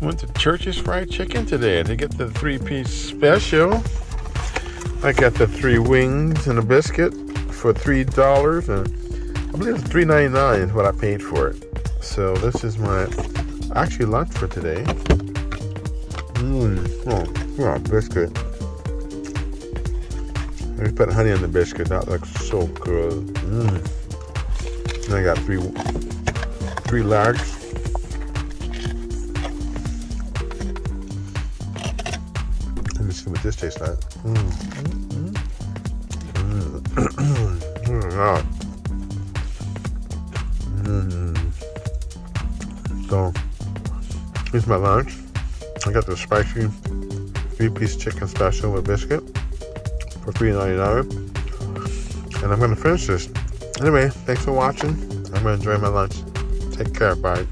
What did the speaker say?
Went to Church's Fried Chicken today to get the three piece special. I got the three wings and a biscuit for three dollars and I believe it's three ninety nine is what I paid for it. So this is my actually lunch for today. Mmm, oh, oh, biscuit. I put honey on the biscuit. That looks so good. Mmm. I got three three large See what this tastes like. Mm. Mm. Mm. Mm. So, here's my lunch. I got the spicy three-piece chicken special with biscuit for $3.99. And I'm going to finish this. Anyway, thanks for watching. I'm going to enjoy my lunch. Take care. Bye.